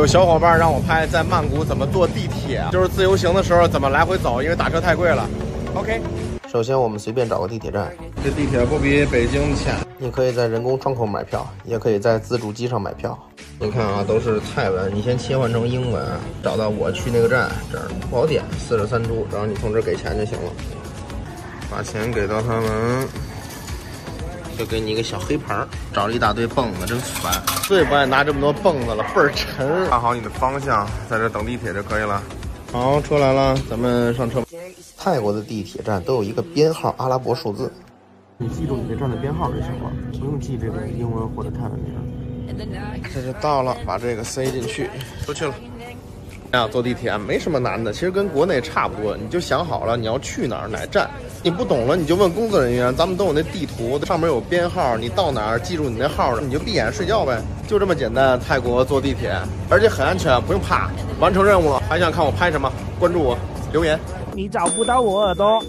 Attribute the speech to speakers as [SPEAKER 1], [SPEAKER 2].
[SPEAKER 1] 有小伙伴让我拍在曼谷怎么坐地铁，就是自由行的时候怎么来回走，因为打车太贵了。OK，
[SPEAKER 2] 首先我们随便找个地铁站，
[SPEAKER 1] 这地铁不比北京浅。
[SPEAKER 2] 你可以在人工窗口买票，也可以在自助机上买票。你看啊，都是泰文，你先切换成英文，找到我去那个站，这儿不好点，四十三铢，然后你从这儿给钱就行了，把钱给到他们，就给你一个小黑牌，找了一大堆蹦子，真烦。最不爱拿这么多蹦子了，倍儿沉。看好你的方向，在这等地铁就可以了。好，出来了，咱们上车。泰国的地铁站都有一个编号，阿拉伯数字。你记住你这站的编号就行了，不用记这个英文或者泰文名。这就到了，把这个塞进去，出去了。哎呀，坐地铁没什么难的，其实跟国内差不多。你就想好了你要去哪儿哪站，你不懂了你就问工作人员，咱们都有那地图，上面有编号，你到哪儿记住你那号，你就闭眼睡觉呗，就这么简单。泰国坐地铁，而且很安全，不用怕。完成任务了，还想看我拍什么？关注我，留言。
[SPEAKER 3] 你找不到我耳朵。